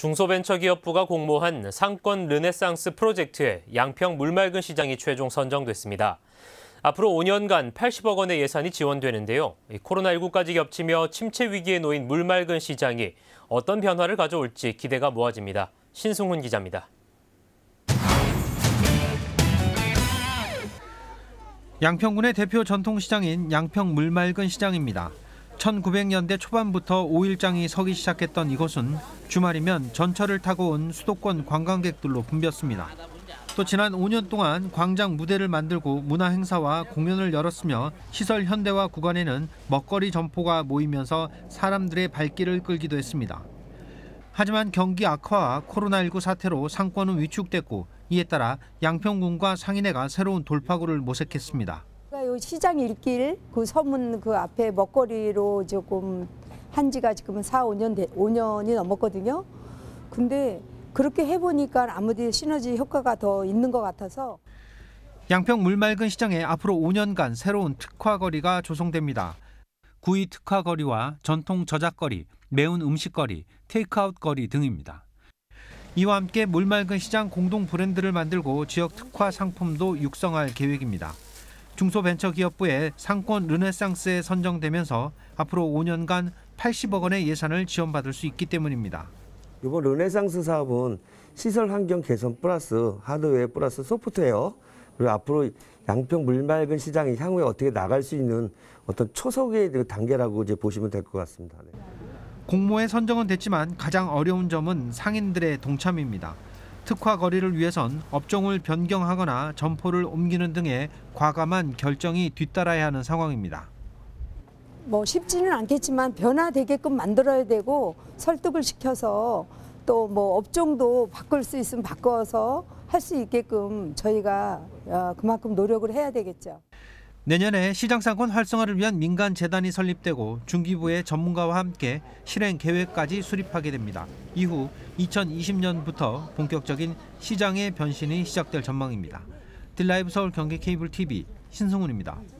중소벤처기업부가 공모한 상권 르네상스 프로젝트에 양평 물맑은 시장이 최종 선정됐습니다. 앞으로 5년간 80억 원의 예산이 지원되는데요. 코로나19까지 겹치며 침체 위기에 놓인 물맑은 시장이 어떤 변화를 가져올지 기대가 모아집니다. 신승훈 기자입니다. 양평군의 대표 전통시장인 양평 물맑은 시장입니다. 1900년대 초반부터 5일장이 서기 시작했던 이곳은 주말이면 전철을 타고 온 수도권 관광객들로 붐볐습니다. 또 지난 5년 동안 광장 무대를 만들고 문화 행사와 공연을 열었으며 시설 현대화 구간에는 먹거리 점포가 모이면서 사람들의 발길을 끌기도 했습니다. 하지만 경기 악화와 코로나19 사태로 상권은 위축됐고 이에 따라 양평군과 상인회가 새로운 돌파구를 모색했습니다. 요 시장 일길 그 서문 그 앞에 먹거리로 조금 한 지가 지금 4, 5년, 돼- 5년이 넘었거든요. 근데 그렇게 해보니까 아무리 시너지 효과가 더 있는 것 같아서 양평 물맑은 시장에 앞으로 5년간 새로운 특화거리가 조성됩니다. 구이 특화거리와 전통 저작거리, 매운 음식거리, 테이크아웃 거리 등입니다. 이와 함께 물맑은 시장 공동 브랜드를 만들고 지역 특화 상품도 육성할 계획입니다. 중소벤처기업부의 상권 르네상스에 선정되면서 앞으로 5년간 80억 원의 예산을 지원받을 수 있기 때문입니다. 이번 르네상스 사업은 시설 환경 개선 플러스 하드웨어 플러스 소프트웨어 그리고 앞으로 양평 물맑은 시장이 향후에 어떻게 나갈 수 있는 어떤 초석의 그 단계라고 이제 보시면 될 것 같습니다. 네. 공모에 선정은 됐지만 가장 어려운 점은 상인들의 동참입니다. 특화 거리를 위해선 업종을 변경하거나 점포를 옮기는 등의 과감한 결정이 뒤따라야 하는 상황입니다. 뭐 쉽지는 않겠지만 변화되게끔 만들어야 되고 설득을 시켜서 또 뭐 업종도 바꿀 수 있으면 바꿔서 할 수 있게끔 저희가 어, 그만큼 노력을 해야 되겠죠. 내년에 시장상권 활성화를 위한 민간 재단이 설립되고 중기부의 전문가와 함께 실행 계획까지 수립하게 됩니다. 이후 2020년부터 본격적인 시장의 변신이 시작될 전망입니다. 딜라이브 서울 경기 케이블 TV 신승훈입니다.